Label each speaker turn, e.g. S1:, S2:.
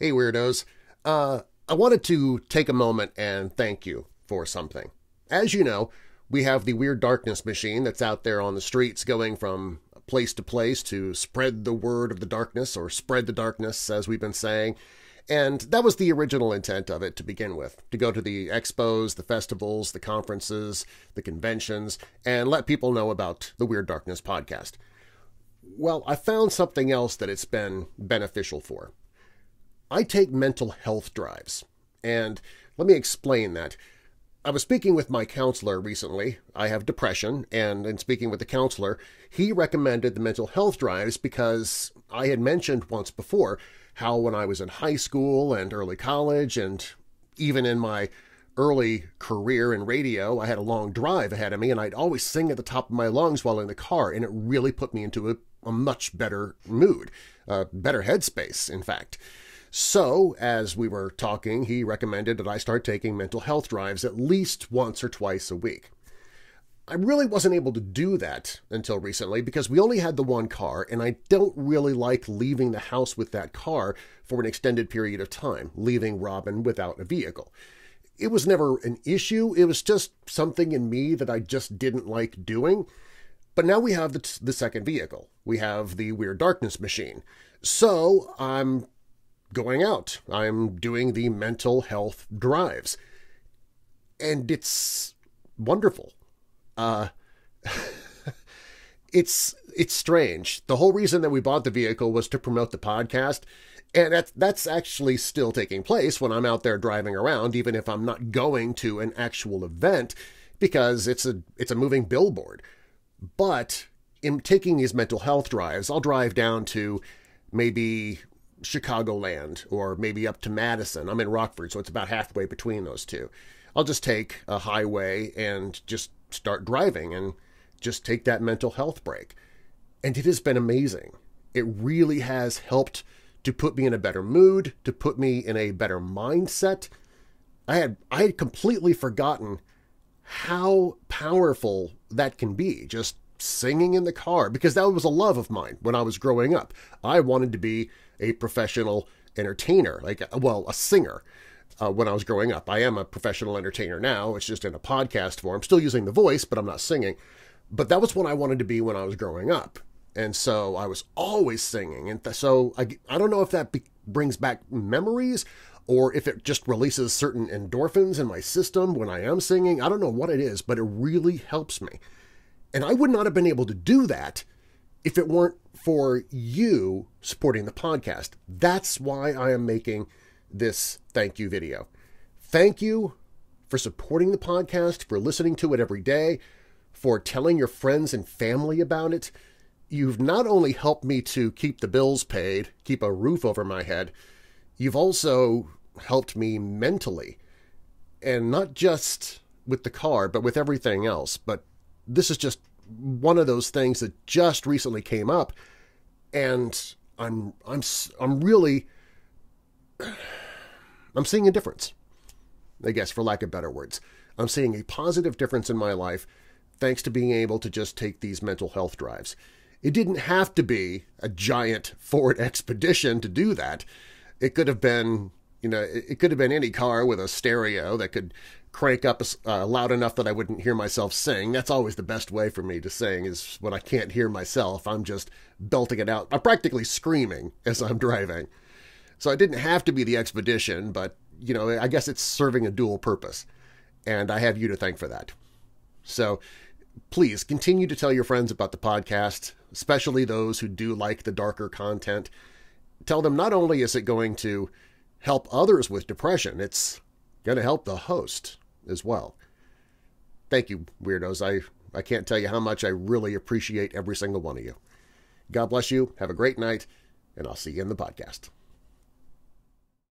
S1: Hey Weirdos! Uh, I wanted to take a moment and thank you for something. As you know, we have the Weird Darkness machine that's out there on the streets going from place to place to spread the word of the darkness or spread the darkness, as we've been saying, and that was the original intent of it to begin with, to go to the expos, the festivals, the conferences, the conventions, and let people know about the Weird Darkness podcast. Well, I found something else that it's been beneficial for. I take mental health drives, and let me explain that. I was speaking with my counselor recently. I have depression, and in speaking with the counselor, he recommended the mental health drives because I had mentioned once before how when I was in high school and early college and even in my early career in radio, I had a long drive ahead of me and I'd always sing at the top of my lungs while in the car and it really put me into a, a much better mood, a better headspace, in fact. So, as we were talking, he recommended that I start taking mental health drives at least once or twice a week. I really wasn't able to do that until recently because we only had the one car and I don't really like leaving the house with that car for an extended period of time, leaving Robin without a vehicle. It was never an issue, it was just something in me that I just didn't like doing. But now we have the, the second vehicle. We have the Weird Darkness machine. So I'm going out. I'm doing the mental health drives. And it's wonderful. Uh, it's it's strange. The whole reason that we bought the vehicle was to promote the podcast, and that's, that's actually still taking place when I'm out there driving around, even if I'm not going to an actual event, because it's a it's a moving billboard. But in taking these mental health drives, I'll drive down to maybe Chicagoland or maybe up to Madison. I'm in Rockford, so it's about halfway between those two. I'll just take a highway and just start driving and just take that mental health break. And it has been amazing. It really has helped to put me in a better mood, to put me in a better mindset. I had I had completely forgotten how powerful that can be, just singing in the car, because that was a love of mine when I was growing up. I wanted to be a professional entertainer, like, well, a singer uh, when I was growing up. I am a professional entertainer now. It's just in a podcast form. I'm still using the voice, but I'm not singing. But that was what I wanted to be when I was growing up. And so I was always singing. And so I, I don't know if that brings back memories or if it just releases certain endorphins in my system when I am singing. I don't know what it is, but it really helps me. And I would not have been able to do that if it weren't for you supporting the podcast. That's why I am making this thank you video. Thank you for supporting the podcast, for listening to it every day, for telling your friends and family about it. You've not only helped me to keep the bills paid, keep a roof over my head, you've also helped me mentally. And not just with the car, but with everything else. But this is just one of those things that just recently came up and I'm I'm I'm really I'm seeing a difference. I guess for lack of better words. I'm seeing a positive difference in my life thanks to being able to just take these mental health drives. It didn't have to be a giant Ford Expedition to do that. It could have been, you know, it could have been any car with a stereo that could crank up uh, loud enough that I wouldn't hear myself sing. That's always the best way for me to sing is when I can't hear myself. I'm just belting it out. I'm practically screaming as I'm driving. So it didn't have to be the expedition, but, you know, I guess it's serving a dual purpose. And I have you to thank for that. So please continue to tell your friends about the podcast, especially those who do like the darker content. Tell them not only is it going to help others with depression, it's going to help the host as well. Thank you, weirdos. I, I can't tell you how much I really appreciate every single one of you. God bless you. Have a great night, and I'll see you in the podcast.